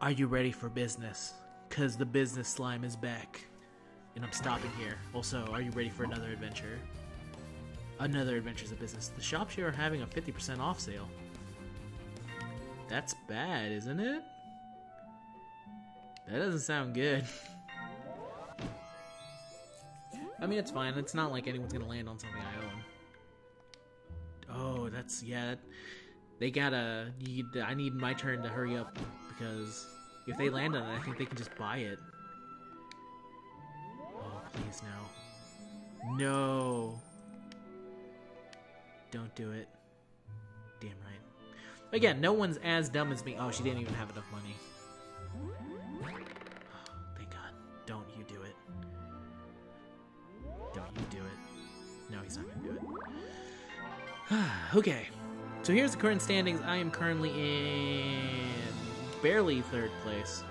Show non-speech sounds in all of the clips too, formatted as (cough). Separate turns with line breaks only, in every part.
Are you ready for business? Cause the business slime is back. And I'm stopping here. Also, are you ready for another adventure? Another Adventures a Business. The shops here are having a 50% off sale. That's bad, isn't it? That doesn't sound good. (laughs) I mean, it's fine. It's not like anyone's gonna land on something I own. Oh, that's yeah. That, they gotta. You, I need my turn to hurry up because if they land on it, I think they can just buy it. Oh, please no. No. Don't do it. Damn right. Again, no one's as dumb as me. Oh, she didn't even have enough money. Oh, (sighs) thank God. Don't you do it. Don't you do it. No, he's not gonna do it. (sighs) okay. So here's the current standings. I am currently in barely third place.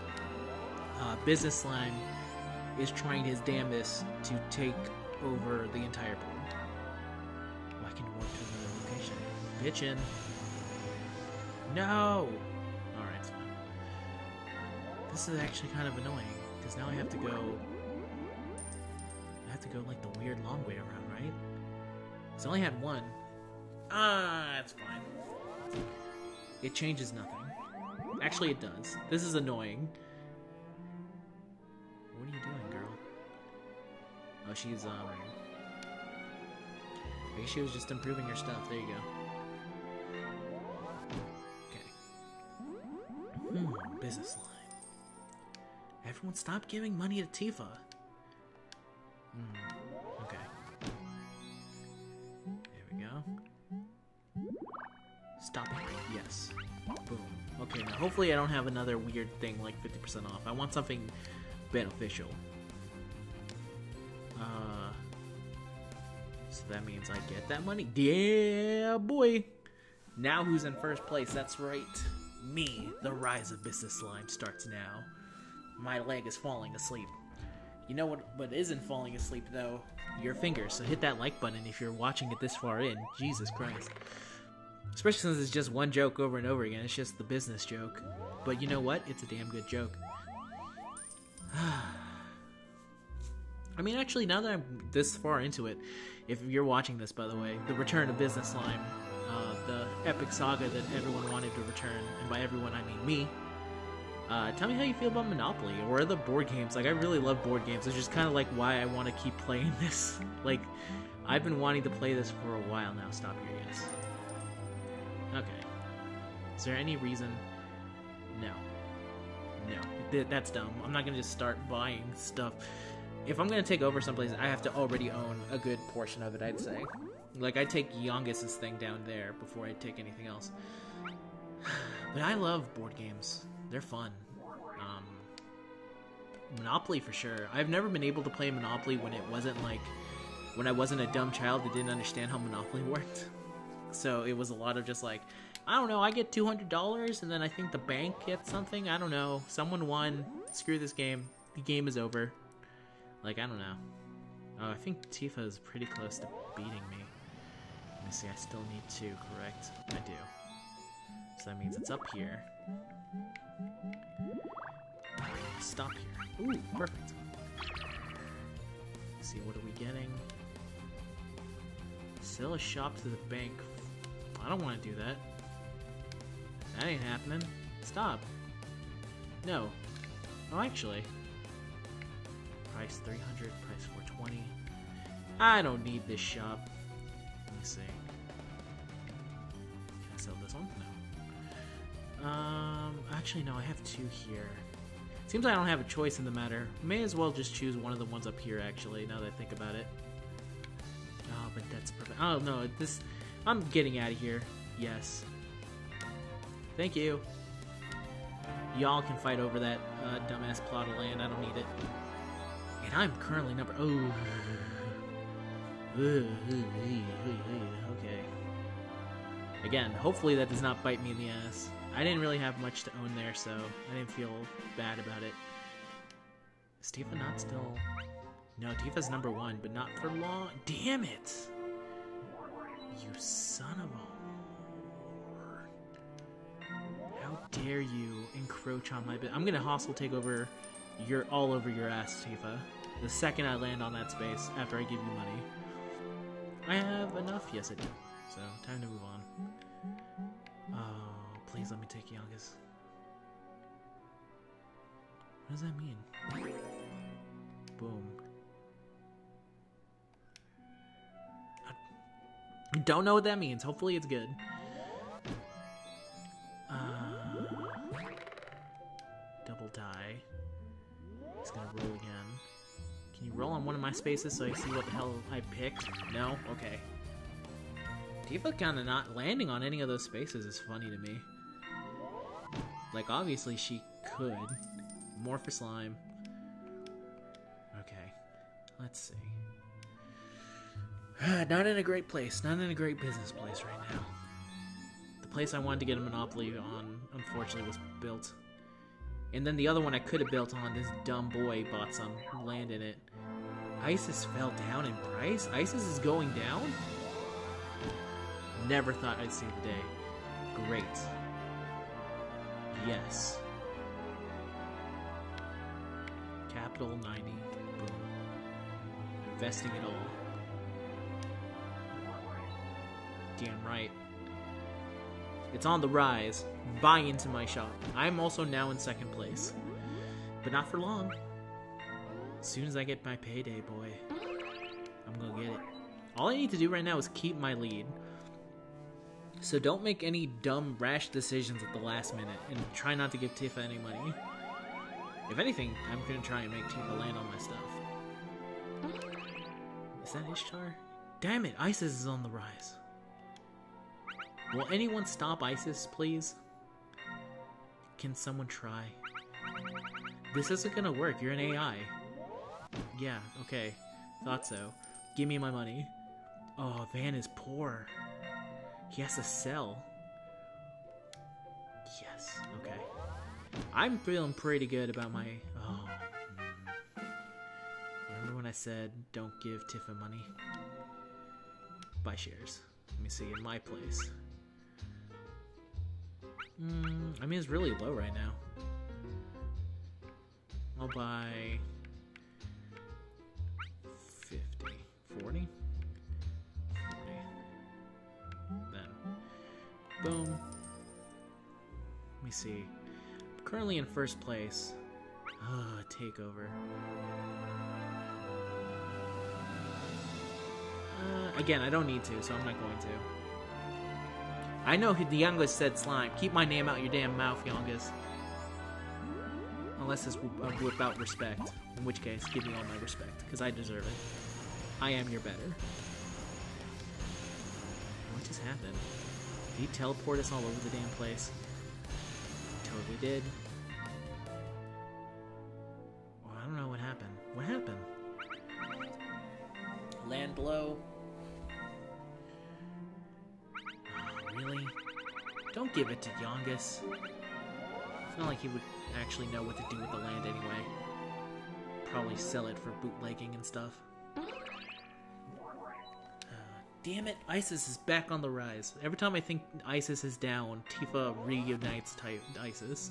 Uh, Business Slime is trying his damnedest to take over the entire board. Oh, I can warp to another location. Bitchin'. No! Alright, it's fine. This is actually kind of annoying, because now I have to go... I have to go, like, the weird long way around, right? Because I only had one. Ah, that's fine. It changes nothing. Actually, it does. This is annoying. What are you doing, girl? Oh, she's, um... I guess she was just improving her stuff. There you go. Okay. Hmm, business line. Everyone stop giving money to Tifa. Hmm, okay. There we go. Stop it. Yes. Boom. Okay, now hopefully I don't have another weird thing like 50% off. I want something beneficial. Uh, so that means I get that money. Yeah, boy. Now who's in first place? That's right. Me. The rise of Business Slime starts now. My leg is falling asleep. You know what what isn't falling asleep though? Your fingers. So hit that like button if you're watching it this far in. Jesus Christ. Especially since it's just one joke over and over again. It's just the business joke. But you know what? It's a damn good joke. (sighs) I mean, actually, now that I'm this far into it, if you're watching this, by the way, the return of Business Slime, uh, the epic saga that everyone wanted to return, and by everyone I mean me. Uh, tell me how you feel about Monopoly or other board games. Like, I really love board games. It's just kind of like why I want to keep playing (laughs) this. like, I've been wanting to play this for a while now. Stop here, yes. Okay. Is there any reason? No. No. Th- That's dumb. I'm not gonna just start buying stuff. If I'm gonna take over someplace, I have to already own a good portion of it, I'd say. Like, I take Yangus's thing down there before I take anything else. (sighs) But I love board games. They're fun. Um, Monopoly for sure. I've never been able to play Monopoly when it wasn't like when I wasn't a dumb child that didn't understand how Monopoly (laughs) worked. So it was a lot of just like, I don't know, I get two hundred dollars and then I think the bank gets something. I don't know. Someone won. Screw this game. The game is over. Like I don't know. Oh, I think Tifa is pretty close to beating me. Let me see. I still need two. Correct? I do. So that means it's up here. Stop here. Ooh, perfect. Let's see, what are we getting? Sell a shop to the bank. I don't want to do that. That ain't happening. Stop. No. Oh, actually. Price 300, price 420. I don't need this shop. Let me see. Can I sell this one? No. Um, actually, no, I have two here. Seems like I don't have a choice in the matter. May as well just choose one of the ones up here, actually, now that I think about it. Oh, but that's perfect. Oh, no, this... I'm getting out of here. Yes. Thank you. Y'all can fight over that uh, dumbass plot of land. I don't need it. And I'm currently number... Oh. Okay. Again, hopefully that does not bite me in the ass. I didn't really have much to own there, so I didn't feel bad about it. Is Tifa not still... No, Tifa's number one, but not for long. Damn it! You son of a. How dare you encroach on my bit? I'm gonna hostile take over your all over your ass, Tifa. The second I land on that space after I give you money. I have enough? Yes, I do. So, time to move on. Oh, please let me take Yangus. What does that mean? Boom. Don't know what that means. Hopefully it's good. Uh, double die. He's gonna roll again. Can you roll on one of my spaces so I see what the hell I picked? No? Okay. Tifa kinda not landing on any of those spaces is funny to me. Like, obviously she could. Morph Slime. Okay. Let's see. (sighs) not in a great place. Not in a great business place right now. The place I wanted to get a monopoly on, unfortunately, was built. And then the other one I could have built on, this dumb boy bought some land in it. Isis fell down in price? Isis is going down? Never thought I'd see the day. Great. Yes. Capital 90. Boom. Investing it all. Damn right. It's on the rise. Buy into my shop. I'm also now in second place. But not for long. As soon as I get my payday, boy, I'm gonna get it. All I need to do right now is keep my lead. So don't make any dumb, rash decisions at the last minute, and try not to give Tifa any money. If anything, I'm gonna try and make Tifa land on my stuff. Is that Ishtar? Damn it, Isis is on the rise. Will anyone stop Isis, please? Can someone try? This isn't gonna work, you're an AI. Yeah, okay. Thought so. Give me my money. Oh, Vaan is poor. He has to sell. Yes, okay. I'm feeling pretty good about my... Oh. Remember when I said, don't give Tifa money? Buy shares. Let me see, in my place. Mm, I mean, it's really low right now. I'll buy 50, 40, 40. Then, boom. Let me see. I'm currently in first place. Ah, takeover. Uh, again, I don't need to, so I'm not going to. I know who the Yangus said slime. Keep my name out your damn mouth, Yangus. Unless it's uh, about respect. In which case, give me all my respect, because I deserve it. I am your better. What just happened? Did he teleport us all over the damn place? Totally did. Well, I don't know what happened. What happened? Land below. Give it to Yangus. It's not like he would actually know what to do with the land anyway. Probably sell it for bootlegging and stuff. Uh, damn it, Isis is back on the rise. Every time I think Isis is down, Tifa reunites type Isis.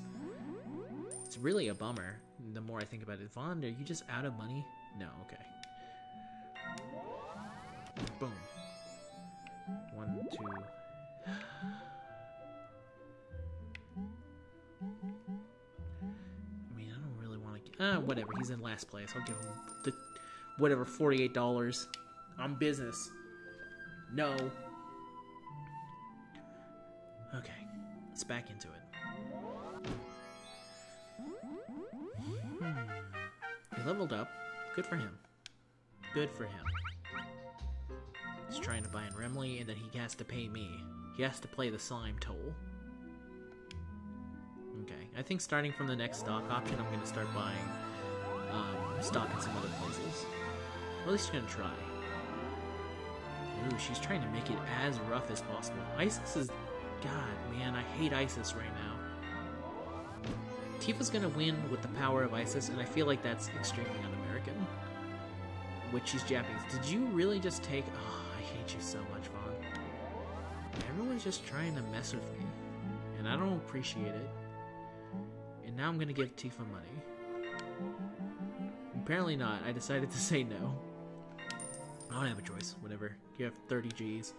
It's really a bummer, the more I think about it. Vaan, are you just out of money? No, okay. Boom. One, two, I mean, I don't really want to. Uh, whatever. He's in last place. I'll give him the whatever forty-eight dollars on business. No. Okay, let's back into it. Hmm. He leveled up. Good for him. Good for him. He's trying to buy in Remley, and then he has to pay me. He has to play the slime toll. Okay, I think starting from the next stock option, I'm going to start buying um, stock in some other places. Or at least going to try. Ooh, she's trying to make it as rough as possible. Isis is... God, man, I hate Isis right now. Tifa's gonna win with the power of Isis, and I feel like that's extremely un-American. Which she's Japanese. Did you really just take... Oh, I hate you so much, Vaan. Everyone's just trying to mess with me. And I don't appreciate it. Now I'm gonna give Tifa money. Apparently not. I decided to say no. I don't have a choice. Whatever. You have 30 G's.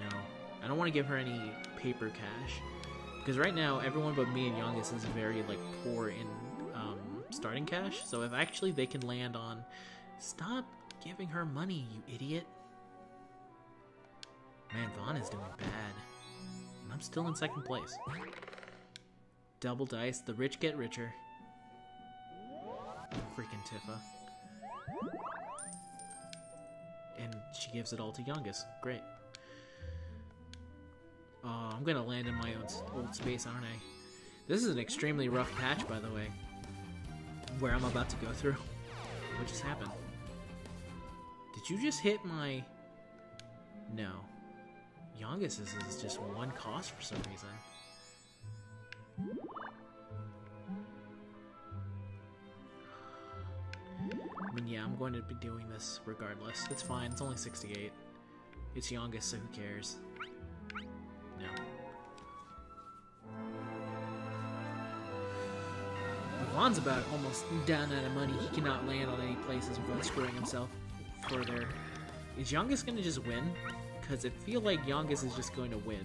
No. I don't want to give her any paper cash. Because right now, everyone but me and Yangus is very, like, poor in um, starting cash. So if actually they can land on... Stop giving her money, you idiot. Man, Vaan is doing bad. And I'm still in second place. Double dice. The rich get richer. Freaking Tifa. And she gives it all to Yangus. Great. Oh, I'm gonna land in my own old space, aren't I? This is an extremely rough patch, by the way. Where I'm about to go through. (laughs) What just happened? Did you just hit my... No. Yangus is, is just one cost for some reason. Yeah, I'm going to be doing this regardless. It's fine, it's only 68. It's Yangus, so who cares? No. Vaan's about almost down out of money. He cannot land on any places without screwing himself further. Is Yangus to just win? Because it feel like Yangus is just going to win.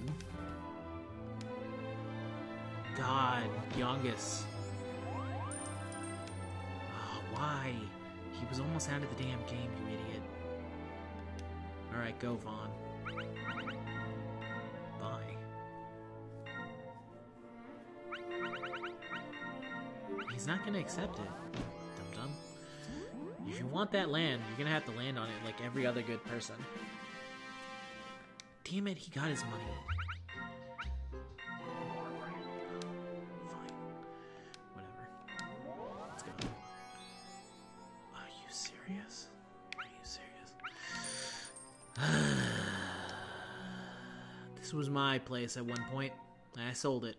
God, Yangus. Oh, why? He was almost out of the damn game, you idiot. Alright, go, Vaan. Bye. He's not gonna accept it, dum-dum. If you want that land, you're gonna have to land on it like every other good person. Damn it, he got his money. This was my place at one point. I sold it.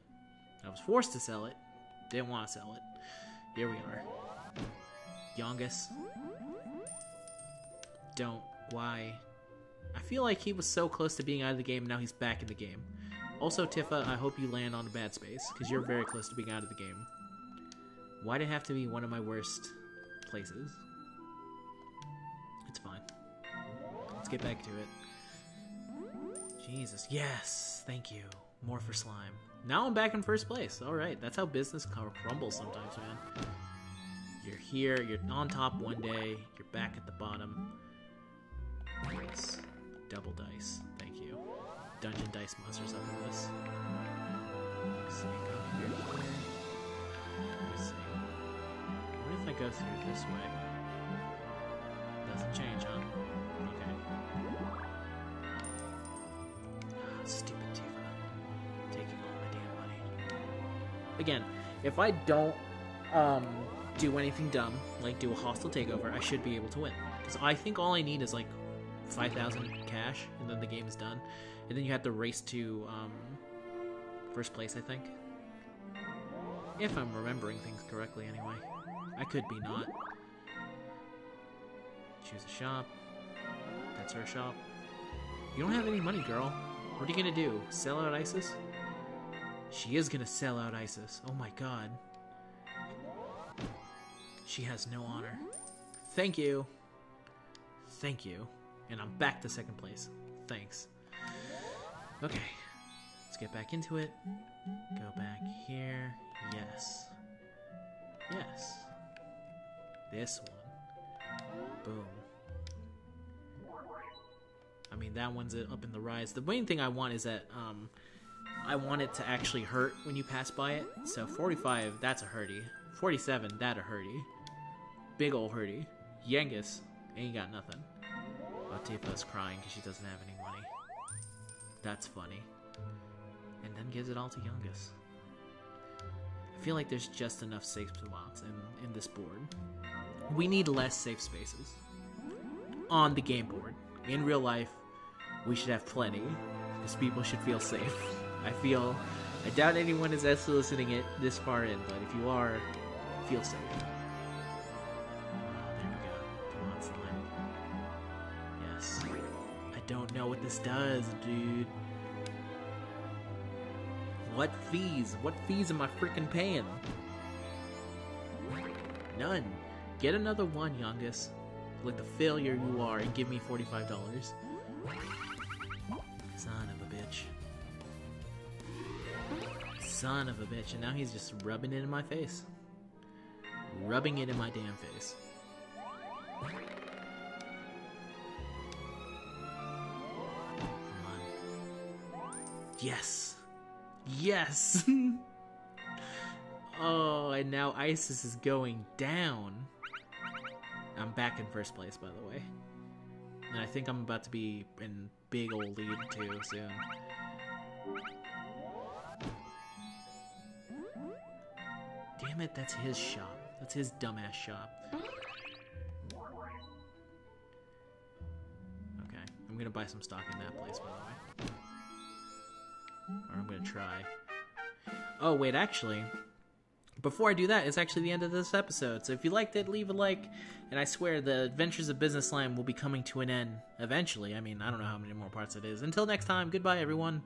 I was forced to sell it. Didn't want to sell it. Here we are. Yangus. Don't. Why? I feel like he was so close to being out of the game, and now he's back in the game. Also, Tifa, I hope you land on a bad space, because you're very close to being out of the game. Why'd it have to be one of my worst places? It's fine. Let's get back to it. Jesus. Yes! Thank you. More for slime. Now I'm back in first place. Alright, that's how business crumbles sometimes, man. You're here, you're on top one day, you're back at the bottom. Nice. Double dice. Thank you. Dungeon Dice Monsters up in this. What if I go through this way? Doesn't change, huh? Okay. Again, if I don't um, do anything dumb, like do a hostile takeover, I should be able to win. Because I think all I need is like 5,000 cash, and then the game is done. And then you have to race to um, first place, I think. If I'm remembering things correctly, anyway. I could be not. Choose a shop. That's her shop. You don't have any money, girl. What are you gonna do? Sell out ISIS? She is gonna sell out ISIS. Oh my god. She has no honor. Thank you. Thank you. And I'm back to second place. Thanks. Okay. Let's get back into it. Go back here. Yes. Yes. This one. Boom. I mean, that one's up in the rise. The main thing I want is that um, I want it to actually hurt when you pass by it. So 45, that's a hurty. 47, that a hurty. Big ol' hurty. Yangus ain't got nothing. Tifa's crying because she doesn't have any money. That's funny. And then gives it all to Yangus. I feel like there's just enough safe spots in, in this board. We need less safe spaces. On the game board. In real life, we should have plenty. Because people should feel safe. (laughs) I feel... I doubt anyone is actually listening it this far in, but if you are, feel safe. Oh, there we go. Come on, slime. Yes. I don't know what this does, dude. What fees? What fees am I freaking paying? None. Get another one, Yangus. Like the failure you are, and give me $45. Son of a bitch. And now he's just rubbing it in my face. Rubbing it in my damn face. Come on. Yes. Yes. (laughs) oh, and now ISIS is going down. I'm back in first place, by the way. And I think I'm about to be in big old lead too soon. Damn it, that's his shop. That's his dumbass shop. Okay, I'm gonna buy some stock in that place, by the way. Or I'm gonna try. Oh, wait, actually, before I do that, it's actually the end of this episode. So if you liked it, leave a like. And I swear the Adventures of Business Slime will be coming to an end eventually. I mean, I don't know how many more parts it is. Until next time, goodbye, everyone.